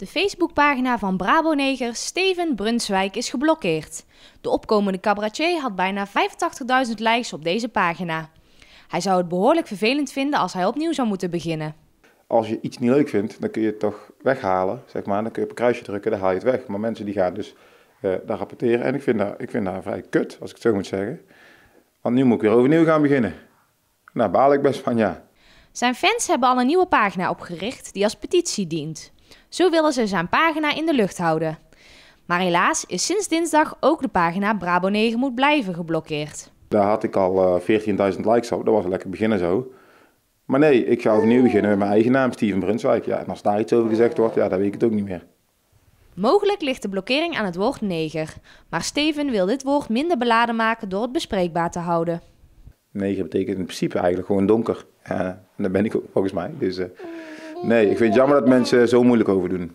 De Facebookpagina van Brabo-neger Steven Brunswijk is geblokkeerd. De opkomende cabaretier had bijna 85.000 likes op deze pagina. Hij zou het behoorlijk vervelend vinden als hij opnieuw zou moeten beginnen. Als je iets niet leuk vindt, dan kun je het toch weghalen, zeg maar. Dan kun je op een kruisje drukken, dan haal je het weg. Maar mensen die gaan dus uh, daar rapporteren. En ik vind dat, ik vind dat vrij kut, als ik het zo moet zeggen. Want nu moet ik weer overnieuw gaan beginnen. Nou, baal ik best van, ja. Zijn fans hebben al een nieuwe pagina opgericht die als petitie dient. Zo willen ze zijn pagina in de lucht houden. Maar helaas is sinds dinsdag ook de pagina Brabo 9 moet blijven geblokkeerd. Daar had ik al uh, 14.000 likes op, dat was een lekker beginnen zo. Maar nee, ik ga overnieuw beginnen met mijn eigen naam, Steven Brunswijk. Ja, en als daar iets over gezegd wordt, ja, dan weet ik het ook niet meer. Mogelijk ligt de blokkering aan het woord neger. Maar Steven wil dit woord minder beladen maken door het bespreekbaar te houden. Neger betekent in principe eigenlijk gewoon donker. en daar ben ik ook volgens mij. Dus uh, nee, ik vind het jammer dat mensen zo moeilijk over doen.